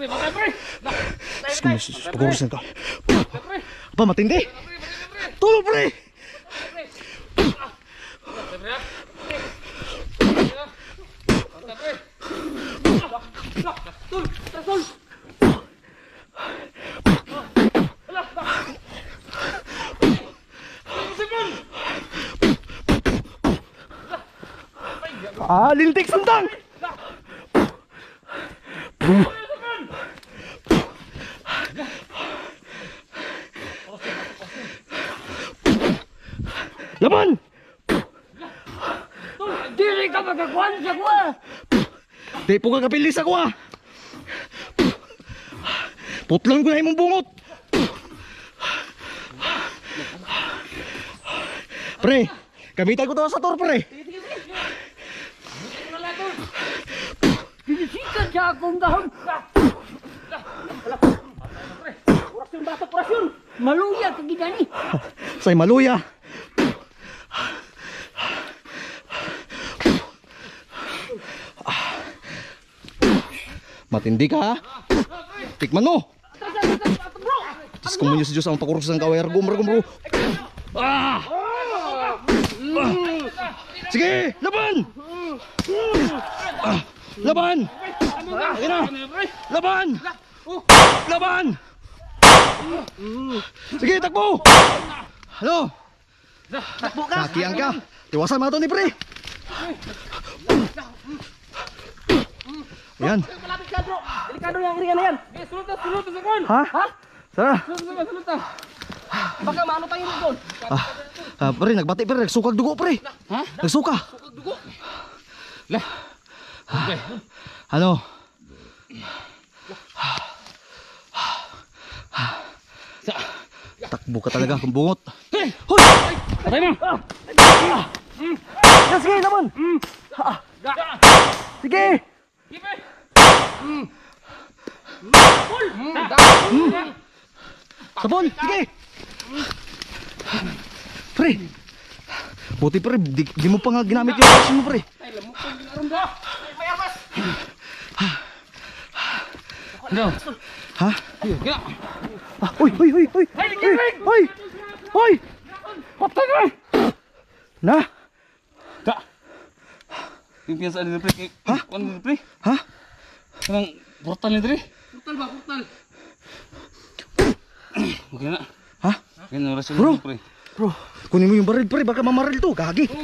Diyos ko, ko, pagurusin ka. Aba, matindi. Tulong, pre. Ah, lintik sundang. Laban! Dili ka magkakuan sa kuha. Di po ka kapilis ako ah! Putlan ko na imong bungot! Pre, gamitan ko to sa tor pre! Sinisikan siya akong dahon. Orasyon bata, orasyon. Maluya ka gidani. Say maluya! Matindi ka ha? Tikman mo! Diyos ko mo Diyos Diyos ang pakurusan ka Wire gum gum bro Ah! Ah! Sige! Laban! Ah! Laban! Na! Laban! Laban! Sige, takbo! Ano? Takbo ka! Nakiyan ka! Iwasan mo ito ni pre! Ayan. Delikado yung ringan na yan. Eh, sulot na, sulot na. Ha? Ha? Sara? Sulot na, sulot na. Baka maano tayo doon. Ah, ah, pre, nagbati pre, nagsukag dugo pre. Ha? Nagsuka. Dugo. Lah. Okay. Ano? Sa. Takbo ka talaga kung bungot. Hey! Hoy! Patay mo. Ah, sige naman. Ga. Sige. Sabon, sige. Pre. Buti pre, di, di mo pa nga ginamit yung action mo pre. Ay, lamok ko ginaron ba? Ay, mayabas. Ano? Ha? Gina. Ah, uy, uy, uy, uy. Ay, Uy, uy. Uy. Patay ka. Na? Ga. Yung pinasa ni pre. Ha? Ano? Ha? Kanang portal ni pre. Portal ba, portal. Okay na. Ha? Okay na, orasyon Bro. pre. Bro, kunin mo yung baril pre, baka mamaril to, gagi. Ano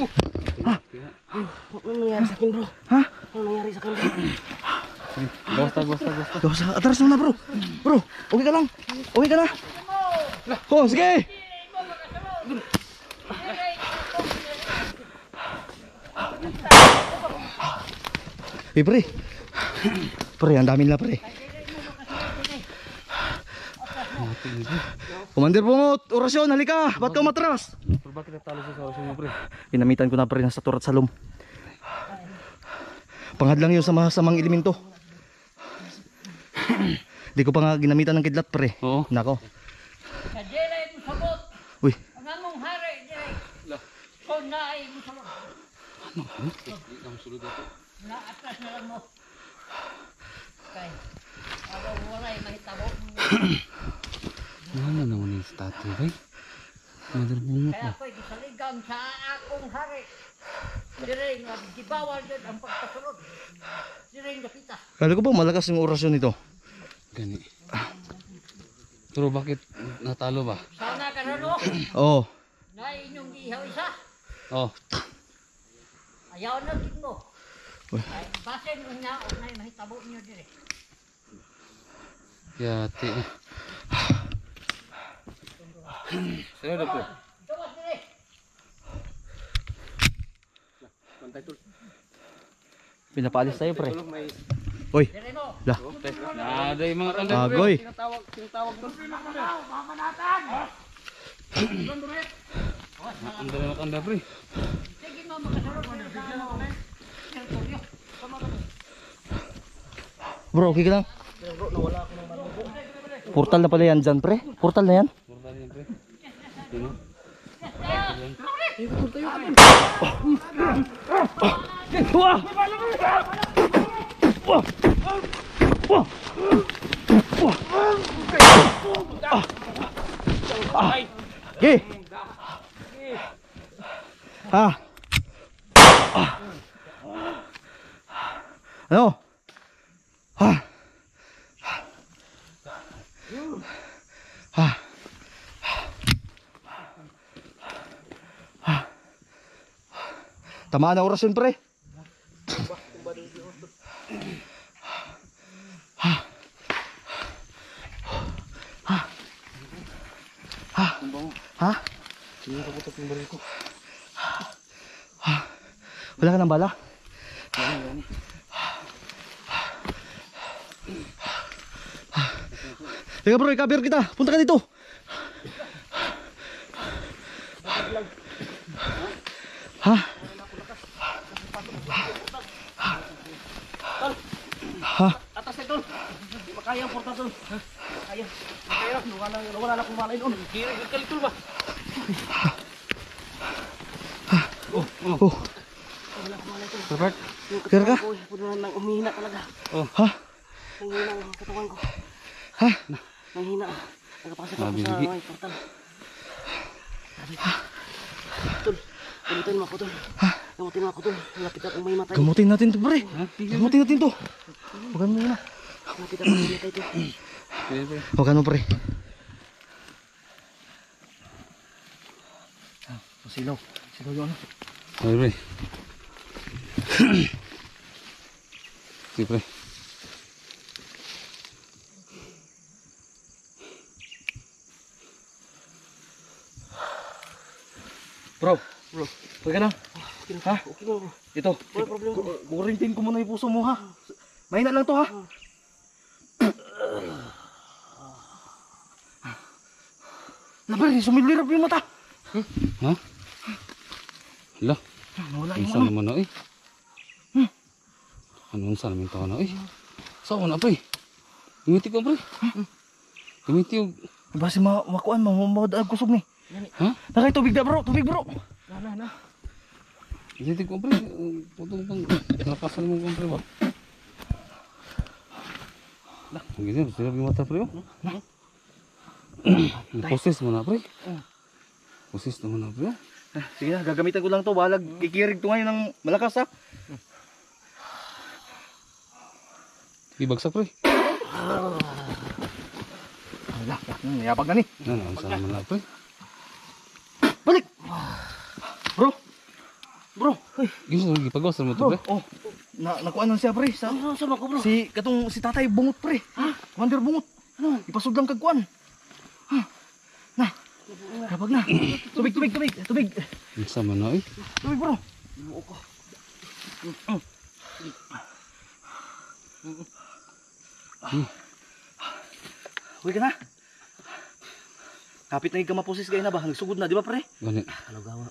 nangyari sa akin bro? Ha? Ano nangyari sa akin bro? Basta, basta, basta. Dosa, atras mo na bro. Bro, okay ka lang. Okay ka na. Oh, sige. Eh, pre. Pre, ang dami nila, pre. Commander Bungot, orasyon, halika. Ba't ka umatras? Pero bakit natalo siya sa orasyon mo pre? Ginamitan ko na pre nasa turat salom. Panghadlang yun sa masamang elemento. Di ko pa nga ginamitan ng kidlat pre. Oo. Nako. Sa dere mo sabot, Uy, ang among hari dere. Kung naay mo sabot. Na atras na lang mo. Kay, ako walay mahitabo. Ano naman yung statue bay? Mother bungot Kaya ako'y gisaligang sa akong hari. Dire nga gibawal din ang pagkasunod. Dire nga pita. kala ko ba malakas yung orasyon nito? Gani. Pero bakit natalo ba? Sana ka na no, Oo. na inyong ihaw isa. Oh, Ayaw na din mo. Uy. Ay, basin mo nga o na mahitabo niyo dire. Yati. Sino na po? Gawas dire. Pinapaalis tayo pre. Uy, Dire no. lah. Nada yung mga kanda pre. Agoy. Tinatawag, tinatawag doon. Ang dala ng kanda pre. Sige mo makasunod mo na mo. Teritoryo. Bro, okay ka lang? Portal na pala yan dyan pre. Portal na yan. Portal yan pre. Sino? Wah! Wah! Wah! Okay. Ha. Ano? Tamaan na oras yun, pre. Ha? Wala ka ng bala? Teka bro, i-cover kita. Punta ka dito. Ha? Ha? Atas na tol. Di makaya ang porta tol. Kaya. Kaya. Wala na wala na kung malay noon. Kira kalit tol ba? Oh. Robert. Kira ka? Uy, puno nang umihina talaga. Ha? Nanghina ang katawan ko. Ha? Nanghina. Nagpapasok ako sa Mabibigi. may portal. Tol, gamutin mo ako tol. Gamutin mo ako tol. Lapit akong may matay. Gamutin natin to, pre. Gamutin natin to. Huwag mo muna. Lapit akong may matay tol. Huwag mo, pre. Silaw. Silaw yun. Ay, pre. Sige, pre. Bro. Bro. Huwag ka na. Ha? Okay mo bro. Ito. Wala problema. Kukurintin ko muna yung puso mo, ha? Mahina lang to, ha? Labar, sumilirap yung mata. Ha? Hala. Nawala yung ano. naman na eh? Ano sa naman ito na eh? Sa ako na pre? Gumiti ko pre? Gumiti ko. Basi ma makuan mo mamadaag kusog ni. Ha? Nakay tubig na bro, tubig bro. Wala na. Gumiti ko pre. Putong pang nakasan mo ko pre ba? Gini sila yung mata pre. Poses mo na pre. Poses mo na pre. oh. Sige na, gagamitan ko lang to. Balag kikirig to ngayon ng malakas ha. Ibagsak pre. Ala, hmm, yapag na ni. Ano, ano sa naman na pre? Balik. Bro. Bro. Lagi pagawas mo to pre. Oh. Na nakuan na siya pre. Sa Ano sama ko bro? si katong si tatay bungot pre. Ha? Commander bungot. Ano? Ipasod lang kagkuan. Ha? Na. Yapag na. Tubig, tubig, tubig. Tubig. Sa man na eh? Tubig bro. Uy ka na. Kapit na yung kamapusis kayo na ba? Nagsugod na, di ba pre? Gani. Ano gawa.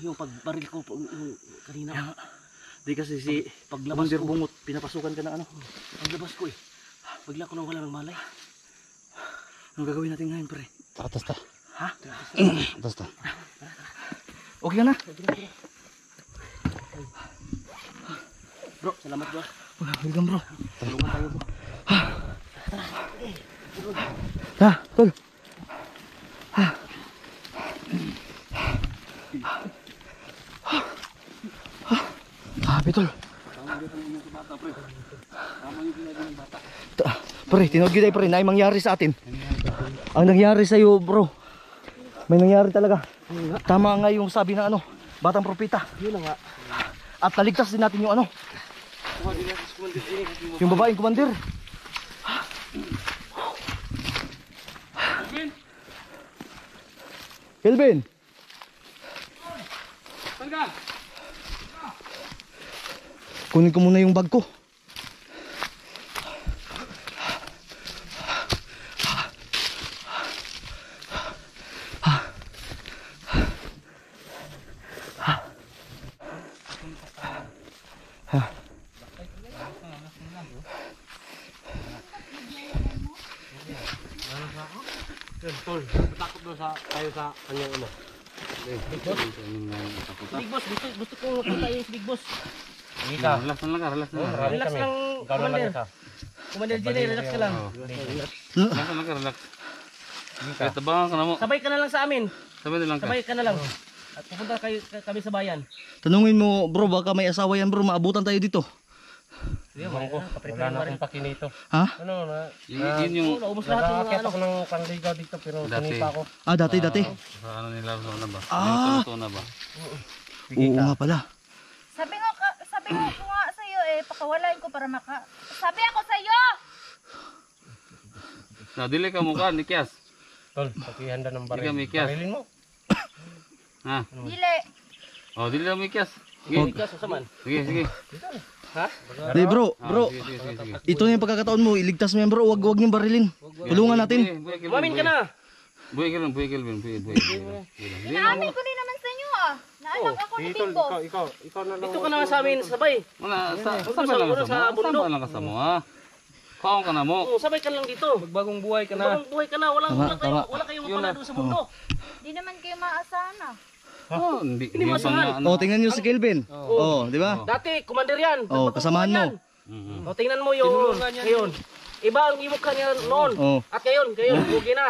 Yung pagbaril ko pag- yung kanina. Di kasi si Paglabas ko. Bungot, pinapasukan ka na ano. Paglabas ko eh. Bigla ko nang wala ng malay. Anong gagawin natin ngayon pre? Atas ta. Ha? Atas ta. Okay ka na? Bro, salamat bro. Welcome bro. Tulungan tayo bro. Ha, tol. Ha. Sabi tol. Ta- Pre, tinawag yun ay pre, na ay mangyari sa atin. Ang nangyari sa iyo, bro. May nangyari talaga. Tama nga yung sabi ng ano, batang propita. Yun nga. At naligtas din natin yung ano, yung babaeng kumandir. Kelvin. Kunin ko muna yung bag ko. Takot doon sa tayo sa. Big boss, gusto, gusto ko makita yung big boss. Relax lang lang, relax lang. Relax lang, commander. Commander Jenny, relax ka lang. Relax lang ka, relax. Kahit tabangan ka na mo. Sabay ka na lang sa amin. Sabay na lang ka. Sabay ka na lang. At pupunta kayo, kami sa bayan. Tanungin mo, bro, baka may asawa yan, bro. Maabutan tayo dito. Wala na akong pakinito. Ha? Ano na? Yun, yun yung Oo, naubos lahat yung ano. ako ng dito pero Dati. sinipa ako. Ah, dati, dati. sa ano nila sa na ba? Ah. Kanto na ba? Oo nga pala. Sabi ko, ka- sabi ko nga sa iyo eh, pakawalain ko para maka... Sabi ako sa iyo! Na dili ka mukha ni Kias. Tol, pakihanda ng ka baril. Barilin mo. Ha? Dili. Oh, dili lang may Kias. Sige, Hindi ka susaman. sige, sige. Di, bro, bro. Ah, sige, sige, sige. Ito na yung pagkakataon mo. Iligtas mo yan, bro. Huwag, huwag niyong barilin. Tulungan natin. Buhay, buhay, Umamin ka buhay. na. Buhay buhay Kelvin, buhay, buhay. buhay. Buhay. Inaamin ko inyo Naanak ako ni Boss. ikaw, ikaw, ikaw na lang. Dito ka na sa amin, sabay. Wala, sa, sama sa- lang ka sa sa mo. bundok. Sama lang ka sa mo, ha? Kaon ka na mo. Oo, sabay ka lang dito. Magbagong buhay ka Bagong buhay ka na. Walang, Tama, wala kayo, tama. wala kayong doon sa mundo. Di naman kayo maasahan ah. Oh, hindi. Hindi mo asahan. Oh, tingnan niyo si Kelvin. Oh, di ba? Dati, commander yan. Oh, Nagpapagawa kasamahan mo. yan. Mhm. O, tingnan mo yung ngayon. Iba ang imok niya noon. Oh. At ngayon, ngayon, bugi na.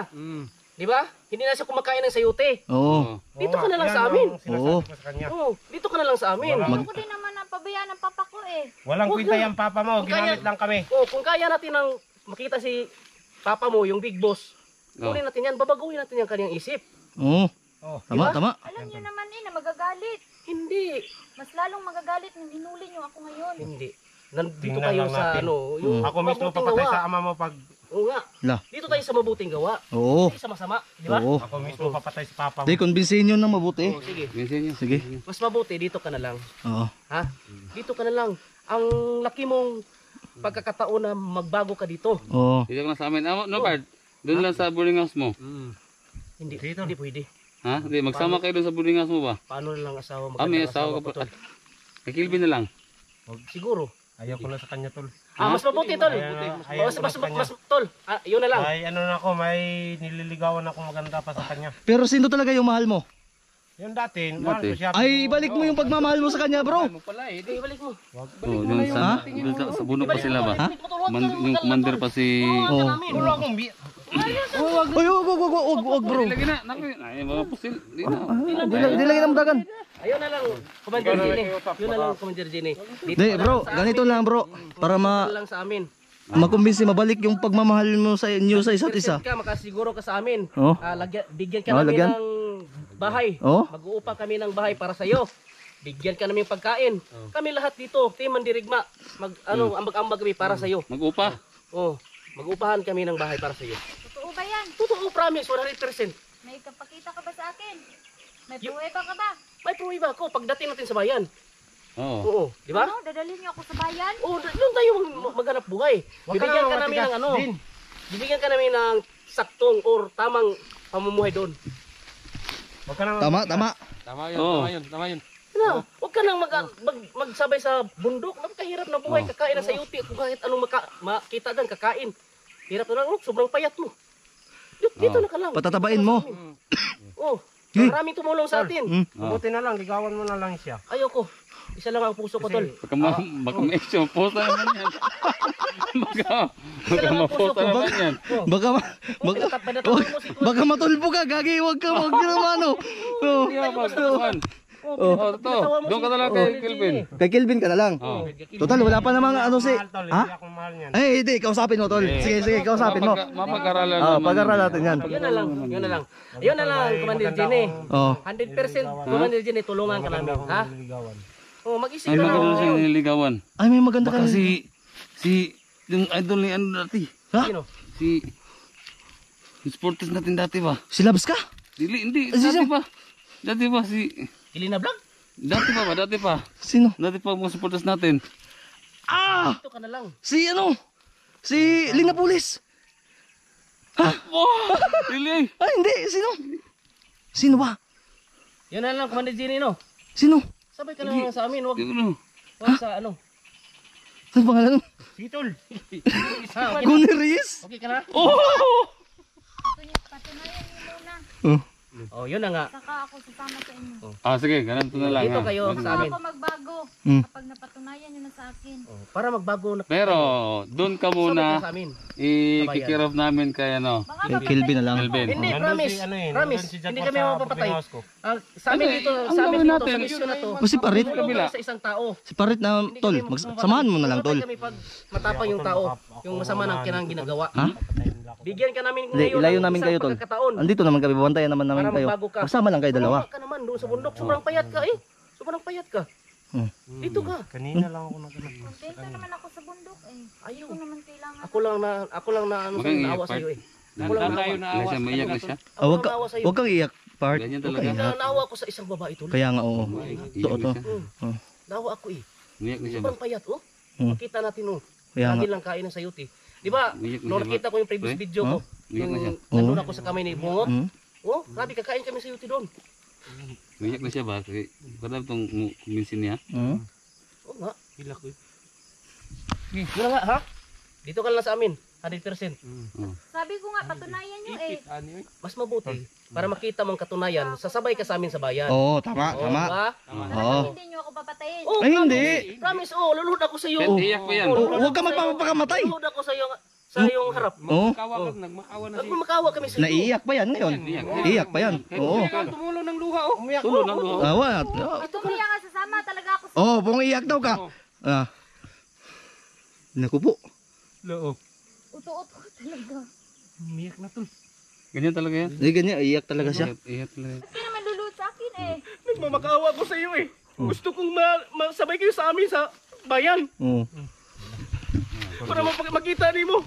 Di ba? Hindi na siya kumakain ng sayute. Oo. Dito ka na lang sa amin. Oo. Oo, dito ka na lang sa amin. Ako din naman ang pabayaan ng papa ko eh. Walang Huwag kwenta na. papa mo, Huwag ginamit kaya- lang kami. Oh, kung kaya natin ng makita si papa mo, yung big boss, Oh. kunin natin yan, babaguhin natin yung kanyang isip. Oo. Oh. Tama, tama. Alam niyo naman eh na magagalit. Hindi. Mas lalong magagalit nung hinuli niyo ako ngayon. Hindi. Nandito Tingnan tayo lang sa natin. ano, yung Ako mismo mabuting papatay gawa. sa ama mo pag Oo nga. La. Dito tayo sa mabuting gawa. Oo. Hindi sa masama, di ba? Oo. ako mismo papatay sa papa mo. Di, kumbinsihin nyo ng mabuti. Oo, sige. Minsan niyo. Sige. Mas mabuti dito ka na lang. Oo. Ha? Dito ka na lang. Ang laki mong pagkakataon na magbago ka dito. Oo. Dito ka lang sa amin. Ah, no, Bard. Doon lang sa boarding house mo. Hindi, Dito. hindi pwede. Ha? Hindi, magsama kayo doon sa boarding house mo ba? Paano na lang asawa Ah, may asawa ka pa. Kay Kilvin na lang. Siguro. Ayaw ko na sa kanya, tol. Ah, mas mabuti tol. Ayaw na- ayaw Mas, na mas, sa mas, mas, tol. Ah, yun na lang. May ano na ako, may nililigawan ako maganda pa sa kanya. Pero sino talaga yung mahal mo? Yung dati, mahal ko siya. Ay, ibalik mo yung pagmamahal mo sa kanya, bro. Hindi, ibalik mo. Oh, doon sa, doon sa, sa bundok pa sila ba? Ha? Man, yung commander pa si... Oo. Wala akong bi... Uy, wag, wag, wag, wag, wag, bro. Lagi na, naku, ay mga pusil. Di na. Di, lang- di lagi ng dagan. Ayun na lang, Commander Jenny. Yun na lang, Commander Jenny. Di, bro, ganito lang, bro. Para ma lang sa amin. makumbinsi, mabalik yung pagmamahal mo sa inyo sa isa't isa. Ka, makasiguro ka sa amin. Oh. Ah, lagyan, bigyan ka Oh, namin lagyan. ng bahay. Oh. Mag-uupa kami ng bahay para sa iyo. Bigyan ka namin pagkain. Kami lahat dito, Team Mandirigma. Mag ano, ambag-ambag kami para sa iyo. Mag-upa. Oh, mag-upahan kami ng bahay para sa iyo. Totoo promise, 100%. May kapakita ka ba sa akin? May pruweba ka ba? May pruwiba ko pagdating natin sa bayan. Oo. Oo, di ba? Ano? Dadalhin niyo ako sa bayan? Oo, d- doon tayo mag- maghanap buhay. Huwag ka Bibigyan ka namin matigas ng ano, din. bibigyan ka namin ng saktong or tamang pamumuhay doon. Huwag ka Tama, tama. Tama Oo. yun, tama yun. Ano? Huwag ka nang mag, mag, magsabay sa bundok. Napakahirap na buhay. Kakain na sa yuti. Kung kahit anong maka, makita dyan, kakain. Hirap na lang. Oh, sobrang payat mo. Dito, dito na ka lang. Patatabain mo. Oh, Eh. maraming tumulong sa atin. Hmm. Mabuti na lang, ligawan mo na lang siya. Ayoko. Isa lang ang puso ko, tol. Baka ma... Baka ma-action. Posta naman yan. Baka... Baka ma-posta naman yan. Baka, ma- baka, baka matulpo ka, gagi, wag ka, wag ka naman, oh. Oh. Hindi ba? Tuwan. Oh, totoo. Doon ka na lang kay Kilvin. Kay Kelvin ka na lang. Oh. Total, wala pa namang ano si... Ha? Ay, hindi, kausapin mo, tol. Sige, sige, kausapin mo. Mapag- Mapag-aralan Ah, naman. pag-aral natin yan. Yun na lang. Yun na lang. Yun na lang, Commander Jenny. Oh. 100% Commander Jenny, tulungan ka namin. Ha? Oh, mag-isip Ay, ka maganda lang. siya nililigawan. Ay, may maganda ka. Baka si... Si... Yung idol ni ano dati. Ha? Sino? Si... Yung sporters natin dati ba? Si Labs ka? Dili, hindi. Si- Dati pa. Dati pa si... Ilina Vlog? Dati pa ba? Dati pa. Sino? Dati pa mga supporters natin. Ah! Ito ka na lang. Si ano? Si Lina Pulis. Wow! Dili! Ay, hindi. Sino? Sino ba? Yun na lang, Commander Jenny, no? Sino? Sabay ka na lang sa amin. Wag, Di ko no. wag sa ano. Ano pangalan mo? Sitol. Ha, okay, Gunny Reyes? okay ka na? Oh! Patunayan niyo muna. Oh. Oh, yun na nga. Saka ako sasama sa inyo. Ah, sige, ganito na lang. Dito ha. kayo Gusto sa amin. ako magbago Mm. kapag napatunayan nyo na sa akin. Oh, para magbago na Pero, doon ka muna, kayo sa amin. i-kick off namin kay ano. Baka Kay Kelvin na lang. Kelvin. Hindi, Nandun promise. si, ano eh, promise. nandun si John Hindi Paul kami sa mapapatay. ko. Ang sa amin dito, ang sa amin gawin dito, natin, sa mission na to. O si Parit, Ano kami sa isang tao. si Parit na tol, mag- samahan mo na lang tol. Kami pag matapang yung tao. Yung masama ng kinang ginagawa. Ha? Bigyan ka namin Hindi, ngayon ilayo ng namin isang kayo tol. pagkakataon. Andito naman kami, babantayan naman namin Para kayo. magbago ka. Magsama lang kayo dalawa. Bumaba ka naman doon sa bundok. Sobrang payat ka eh. Sobrang payat ka. Hmm. Dito ka. Kanina lang ako nag Kontento naman ako sa bundok eh. Ayaw. Hindi ko naman kailangan. Ako lang na ako lang na ano Huwag kang naawa sa iyo eh. Ako Ako lang lang naawa. na siya, maiyak na siya. Ako Ah, wag lang ka, naawa sa iyo. kang iyak, Part. Ganyan Wag talaga. kang iyak. Naawa ko sa isang babae tol. Kaya nga, oo. Iyak To, to. na siya. Oh. Naawa ako eh. Umiyak na siya? Sobrang payat oh. Hmm. Makita natin oh. Kaya nga. Lagi lang kain ng sayuti. Di ba? Ba? nakita ko yung previous Pre? video ko. Siya. Yung nandun ako sa kamay ni Bungot. Hmm? Oh, grabe kakain kami sayuti doon. Umiyak na siya ba? Parang itong kuminsin niya. Hmm? Oo nga. Hilak ko. Yun na nga ha. Dito ka lang sa amin. 100%. Oh. Sabi ko nga, patunayan nyo eh. Mas mabuti. Para makita mong katunayan, sasabay ka sa amin sa bayan. Oo, tama, Oo, tama. ba? Oo. Hindi nyo ako papatayin. Oh, Ay, hindi. Promise, oh, lulod ako sa iyo. Pet, iyak pa yan. Oh, huwag ka magpapakamatay. Lulod ako sa iyo sa iyong harap. Oo. Huwag mo makawa kami sa iyo. Naiiyak pa yan ngayon. Iiyak pa yan. Oo. Tumulo ng luha oh. Umiyak Tulo ng luha. Awa. Gusto mo yan nga sasama talaga ako sa Oh, pumiiyak daw ka. Ah. Naku po. Loob. Uto-uto ko talaga. Umiyak na tol. Ganyan talaga yan. Hindi ganyan, iiyak talaga siya. Iyak, iyak talaga. Hindi naman lulod sa akin eh. Nagmamakawa ko sa iyo eh. Gusto kong ma- masabay kayo sa amin sa bayan. Oo. Para mapag- makita ni mo.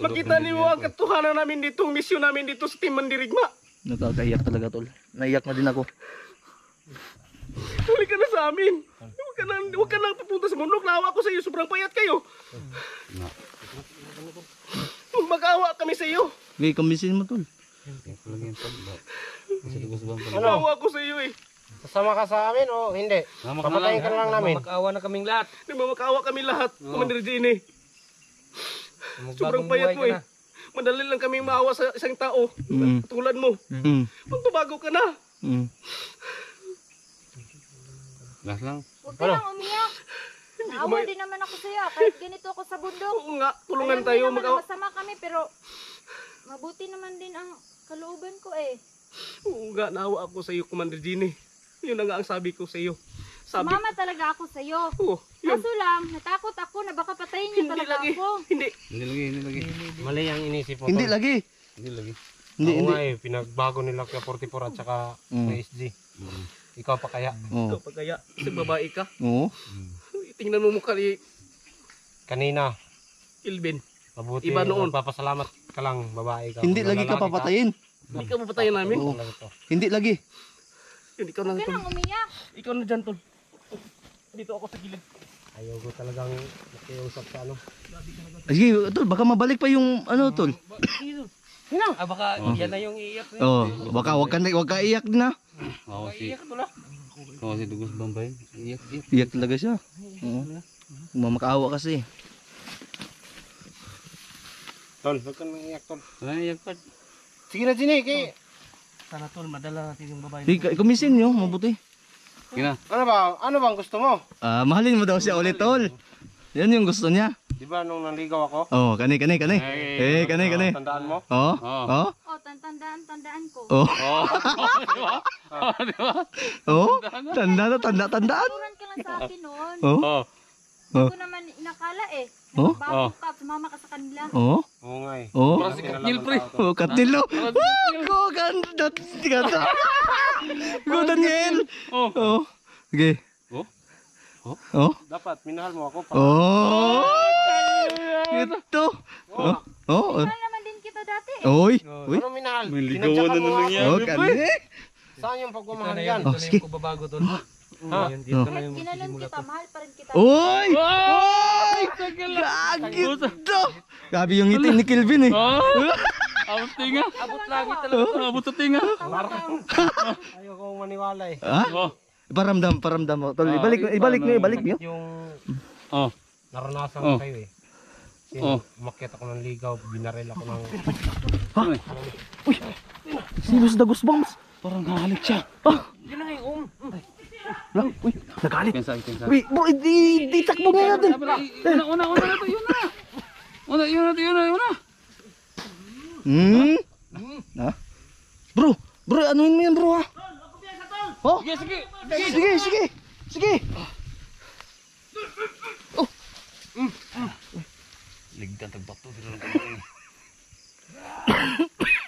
Makita ni mo ang katuhanan namin dito, ang misyon namin dito sa Team Mandirigma. Nakakaiyak talaga tol. Naiyak na din ako. Huli ka na sa amin. Huwag ka na, huwag ka na pupunta sa bundok. Naawa ko sa iyo. Sobrang payat kayo. Mag-awa kami sa iyo. Okay, kumbinsin mo tol. Naawa ko sa iyo eh. Sasama ka sa amin o hindi? Tama ka na lang. Papatayin ka na lang namin. Mag-awa na kaming lahat. Nagmamakaawa kami lahat. Commander Gini. Sobrang payat mo eh. Madali lang kaming maawa sa isang tao. Mm. Tulad mo. Mm. Magbabago ka na. Mm. Last lang. Huwag ka lang umiyak. Naawa din naman ako sa'yo. Kahit ganito ako sa bundok. Oo nga, tulungan Alam tayo. Mag-awa. na masama kami pero mabuti naman din ang kalooban ko eh. Oo nga, naawa ako sa iyo, Commander Gini. Yun na nga ang sabi ko sa iyo. Sabi, Mama talaga ako sa'yo. oo, yun. Kaso lang, natakot ako na baka patayin niyo Hindi talaga lagi. ako. Hindi. Hindi lagi, hindi lagi. Mali ang inisip mo. Hindi tol. lagi. Hindi lagi. Hindi, Ako hindi. nga eh, pinagbago nila kaya 44 at saka Mm. SG. Ikaw pa kaya. Oo. Ikaw pa kaya, isang babae ka. Oo. Tingnan mo mukha ni Kanina, Ilvin. mabuti. Iba noon. Magpapasalamat ka lang, babae ka. Hindi Kung lagi ka lalaki papatayin. Hindi ka mapatayan namin. Oo. Talaga to. Hindi lagi. Yun, ikaw na Huwag ka tol. lang umiyak. Ikaw na dyan, tol. Dito ako sa gilid. Ayaw ko talagang nakiusap sa ano. Sige, tol, baka mabalik pa yung ano tol. Ah, baka yan na yung iiyak. Oh, baka wag ka na- wag ka iyak din ha. Oo, si... Oo, si dugo sa bangka yun. Iyak, iyak. Iyak talaga siya. Oo. Mamakaawa kasi. Tol, huwag ka nang iiyak, tol. Na iyak pa. Sige na, Jini, kay... Sana tol, madala natin yung babae. Di, kumisin nyo, mabuti. Sige na. Ano ba? Ano bang gusto mo? Ah, mahalin mo daw siya ulit tol. Yan yung gusto niya. Di ba nung nanligaw ako? Oh, kani, kani, kani. Eh, kani, kani. Tandaan mo? Oh, Oo. Oh, Oh, tandaan, ko. oh, Oo. Oo, di ba? oh. Tanda na, tanda, tandaan. Turan ka lang sa akin noon. Oh, Oo. Oh. Hindi ko naman inakala eh. Oh? Bago ka, sumama ka sa kanila. oh, Oo nga eh. oh. Parang si Katil, pre. Oh, katilo. Oh, go, ganda. Ganda. Go, Daniel. Oh. Oh. Sige. Oh. Oh. Oh. Dapat, minahal mo ako pa. Oh. Ito. Oh. Oh. Mahal naman din kita dati eh. Oy. Uy. Ano minahal? May ligawan na mo ako. yan. Oh, kani. Saan yung pagmamahal yan? Oh, sige. babago tol. Ha? Oh. Kahit ginanon kita, mahal pa rin kita. Uy! Uy! Gagito! Gabi yung ngiti ni Kelvin eh. Oh. Abot tinga. Abot langit talaga. Abot sa tinga. Ayaw kong maniwala eh. Ha? Oh. Paramdam, paramdam mo. Tol, ibalik, ibalik niyo, ibalik niyo. Yung Oh. naranasan Oh. kayo eh. Oh. Umakyat ako ng ligaw, binaril ako ng... Serious the goosebumps. Parang nahalik siya. Lang, uy, nagalit. Pensa, pensa. Uy, bro, di, di takbo nga natin. Una, una, una na to, yun na. Una, yun na to, yun na, yun na. Hmm? Ha? Bro, bro, anuin mo yan bro ha? Oh? Sige, sige. Sige, sige, sige. Ligdan tagbato.